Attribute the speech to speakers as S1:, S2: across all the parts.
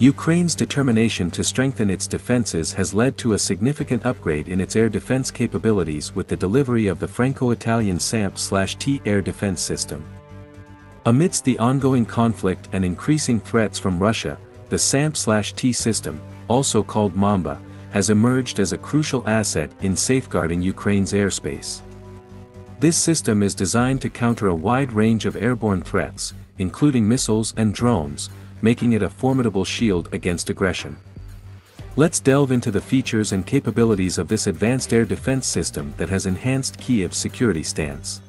S1: Ukraine's determination to strengthen its defenses has led to a significant upgrade in its air defense capabilities with the delivery of the Franco-Italian SAMP-T air defense system. Amidst the ongoing conflict and increasing threats from Russia, the SAMP-T system, also called Mamba, has emerged as a crucial asset in safeguarding Ukraine's airspace. This system is designed to counter a wide range of airborne threats, including missiles and drones, making it a formidable shield against aggression. Let's delve into the features and capabilities of this advanced air defense system that has enhanced Kiev's security stance.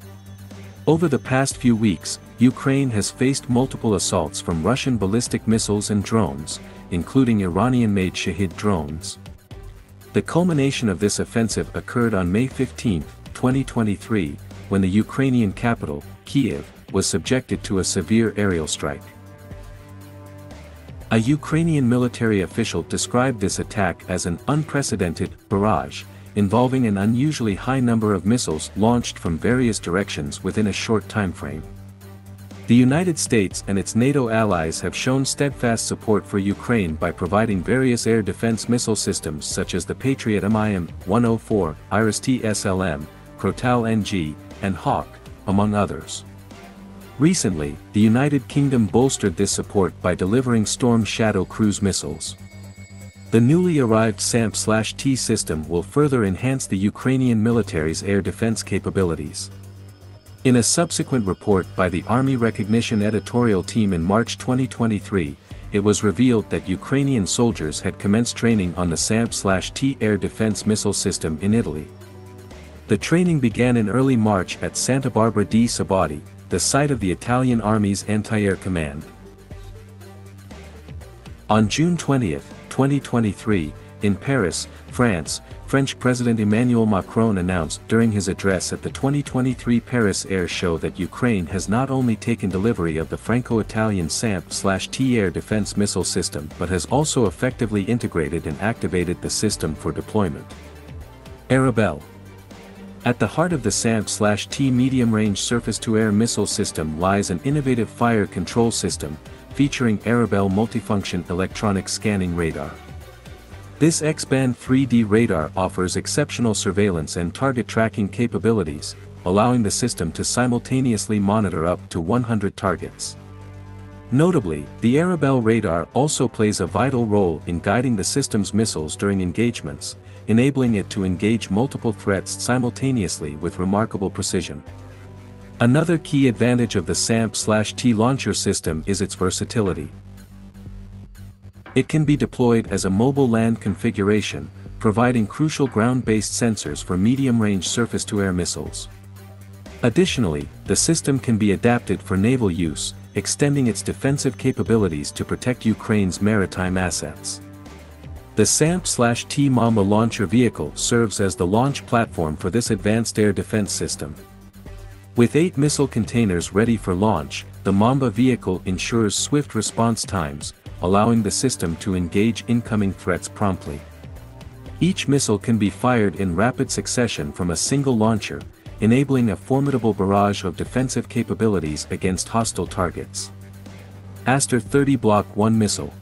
S1: Over the past few weeks, Ukraine has faced multiple assaults from Russian ballistic missiles and drones, including Iranian-made Shahed drones. The culmination of this offensive occurred on May 15, 2023, when the Ukrainian capital, Kiev, was subjected to a severe aerial strike. A Ukrainian military official described this attack as an unprecedented barrage, involving an unusually high number of missiles launched from various directions within a short time frame. The United States and its NATO allies have shown steadfast support for Ukraine by providing various air defense missile systems such as the Patriot MIM-104, IRIS-T SLM, Crotale-NG, and Hawk, among others. Recently, the United Kingdom bolstered this support by delivering Storm Shadow cruise missiles. The newly arrived SAMP-T system will further enhance the Ukrainian military's air defense capabilities. In a subsequent report by the Army Recognition editorial team in March 2023, it was revealed that Ukrainian soldiers had commenced training on the SAMP-T air defense missile system in Italy. The training began in early March at Santa Barbara di Sabaudia, the site of the Italian Army's anti-air command. On June 20, 2023, in Paris, France, French President Emmanuel Macron announced during his address at the 2023 Paris Air Show that Ukraine has not only taken delivery of the Franco-Italian SAMP-T air defense missile system but has also effectively integrated and activated the system for deployment. Arabel at the heart of the SAMP-T medium-range surface-to-air missile system lies an innovative fire control system, featuring Arabel multifunction electronic scanning radar. This X-band 3D radar offers exceptional surveillance and target tracking capabilities, allowing the system to simultaneously monitor up to 100 targets. Notably, the Arabel radar also plays a vital role in guiding the system's missiles during engagements, enabling it to engage multiple threats simultaneously with remarkable precision. Another key advantage of the SAMP-T launcher system is its versatility. It can be deployed as a mobile land configuration, providing crucial ground-based sensors for medium-range surface-to-air missiles. Additionally, the system can be adapted for naval use, extending its defensive capabilities to protect Ukraine's maritime assets. The SAMP-T Mamba launcher vehicle serves as the launch platform for this advanced air defense system. With eight missile containers ready for launch, the Mamba vehicle ensures swift response times, allowing the system to engage incoming threats promptly. Each missile can be fired in rapid succession from a single launcher, enabling a formidable barrage of defensive capabilities against hostile targets. Aster 30 Block 1 Missile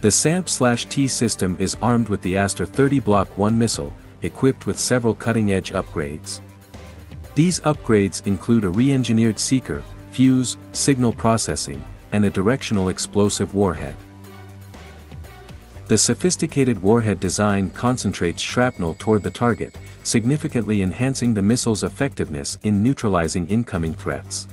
S1: the SAMP-T system is armed with the Aster 30 Block 1 missile, equipped with several cutting-edge upgrades. These upgrades include a re-engineered seeker, fuse, signal processing, and a directional explosive warhead. The sophisticated warhead design concentrates shrapnel toward the target, significantly enhancing the missile's effectiveness in neutralizing incoming threats.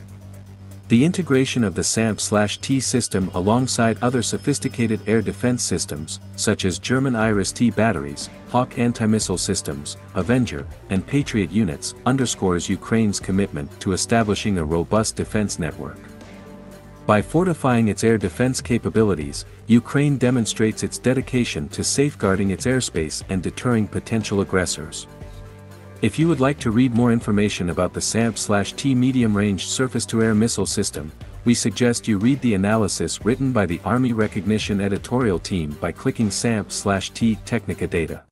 S1: The integration of the SAMP-T system alongside other sophisticated air defense systems, such as German IRIS-T batteries, Hawk anti-missile systems, Avenger, and Patriot units, underscores Ukraine's commitment to establishing a robust defense network. By fortifying its air defense capabilities, Ukraine demonstrates its dedication to safeguarding its airspace and deterring potential aggressors. If you would like to read more information about the SAMP-T medium-range surface-to-air missile system, we suggest you read the analysis written by the Army Recognition editorial team by clicking SAMP-T Technica Data.